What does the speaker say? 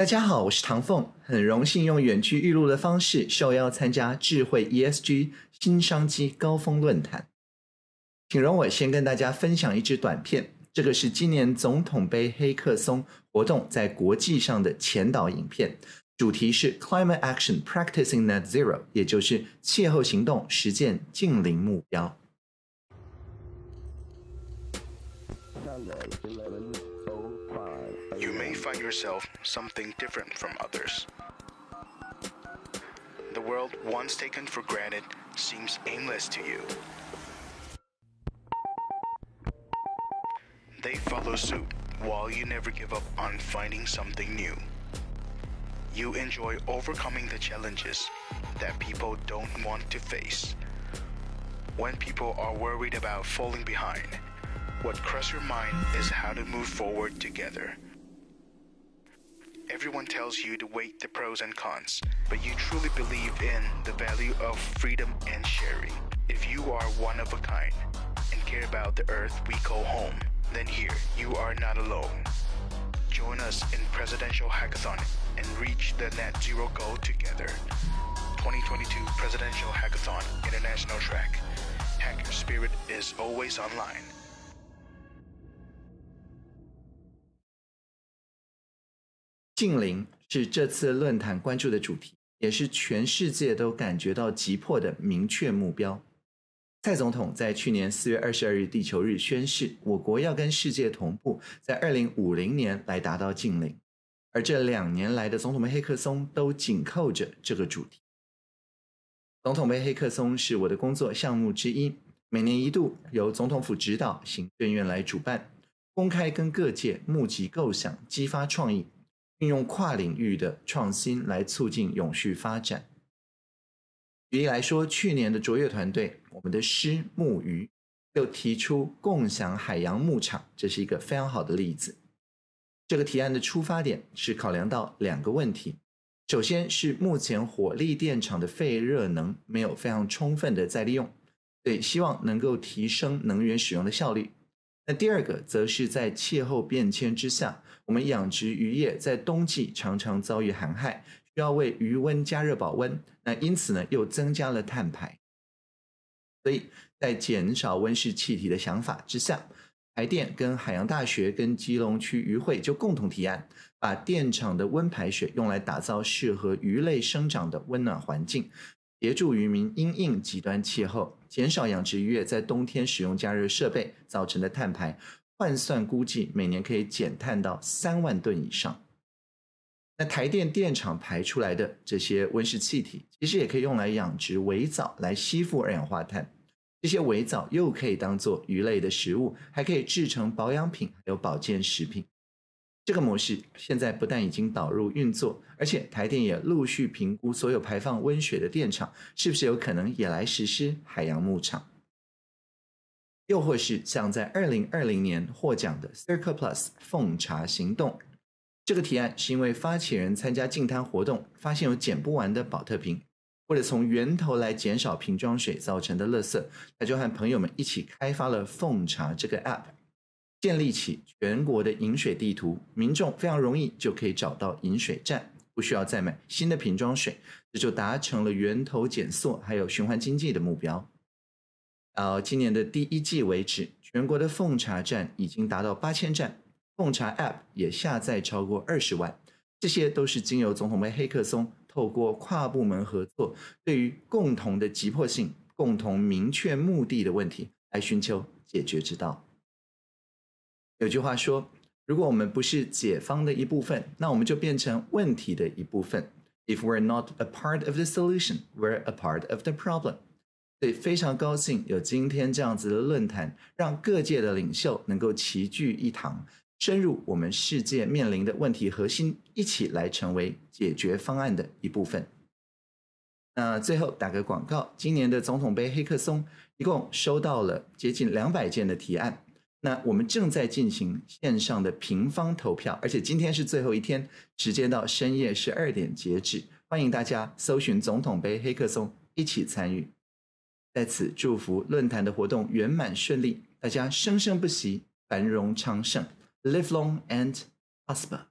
大家好，我是唐凤，很荣幸用远距预录的方式受邀参加智慧 ESG 新商机高峰论坛。请容我先跟大家分享一支短片，这个是今年总统杯黑客松活动在国际上的前导影片，主题是 Climate Action Practicing Net Zero，也就是气候行动实践近零目标。You may find yourself something different from others. The world once taken for granted seems aimless to you. They follow suit while you never give up on finding something new. You enjoy overcoming the challenges that people don't want to face. When people are worried about falling behind, what crosses your mind is how to move forward together. Everyone tells you to weigh the pros and cons, but you truly believe in the value of freedom and sharing. If you are one of a kind and care about the earth we call home, then here you are not alone. Join us in Presidential Hackathon and reach the net zero goal together. 2022 Presidential Hackathon International Track. Hacker Spirit is always online. 近邻是这次论坛关注的主题，也是全世界都感觉到急迫的明确目标。蔡总统在去年四月二十二日地球日宣誓，我国要跟世界同步，在二零五零年来达到近邻。而这两年来的总统杯黑客松都紧扣着这个主题。总统杯黑客松是我的工作项目之一，每年一度由总统府指导，行政院来主办，公开跟各界募集构想，激发创意。运用跨领域的创新来促进永续发展。举例来说，去年的卓越团队，我们的诗木鱼就提出共享海洋牧场，这是一个非常好的例子。这个提案的出发点是考量到两个问题：首先是目前火力电厂的废热能没有非常充分的再利用，对，希望能够提升能源使用的效率。那第二个则是在气候变迁之下。我们养殖渔业在冬季常常遭遇寒害，需要为鱼温加热保温。那因此呢，又增加了碳排。所以在减少温室气体的想法之下，台电跟海洋大学跟基隆区渔会就共同提案，把电厂的温排水用来打造适合鱼类生长的温暖环境，协助渔民因应极端气候，减少养殖渔业在冬天使用加热设备造成的碳排。换算估计，每年可以减碳到三万吨以上。那台电电厂排出来的这些温室气体，其实也可以用来养殖围藻，来吸附二氧化碳。这些围藻又可以当做鱼类的食物，还可以制成保养品，还有保健食品。这个模式现在不但已经导入运作，而且台电也陆续评估所有排放温水的电厂，是不是有可能也来实施海洋牧场。又或是像在二零二零年获奖的 Circle Plus 奉茶行动，这个提案是因为发起人参加净滩活动，发现有捡不完的保特瓶，为了从源头来减少瓶装水造成的垃圾，他就和朋友们一起开发了奉茶这个 App，建立起全国的饮水地图，民众非常容易就可以找到饮水站，不需要再买新的瓶装水，这就达成了源头减塑还有循环经济的目标。到今年的第一季为止，全国的奉茶站已经达到八千站，奉茶 App 也下载超过二十万。这些都是经由总统杯黑客松透过跨部门合作，对于共同的急迫性、共同明确目的的问题来寻求解决之道。有句话说，如果我们不是解方的一部分，那我们就变成问题的一部分。If we're not a part of the solution, we're a part of the problem. 所以非常高兴有今天这样子的论坛，让各界的领袖能够齐聚一堂，深入我们世界面临的问题核心，一起来成为解决方案的一部分。那最后打个广告，今年的总统杯黑客松一共收到了接近两百件的提案，那我们正在进行线上的平方投票，而且今天是最后一天，直接到深夜十二点截止，欢迎大家搜寻总统杯黑客松一起参与。在此祝福论坛的活动圆满顺利，大家生生不息，繁荣昌盛，Live long and prosper。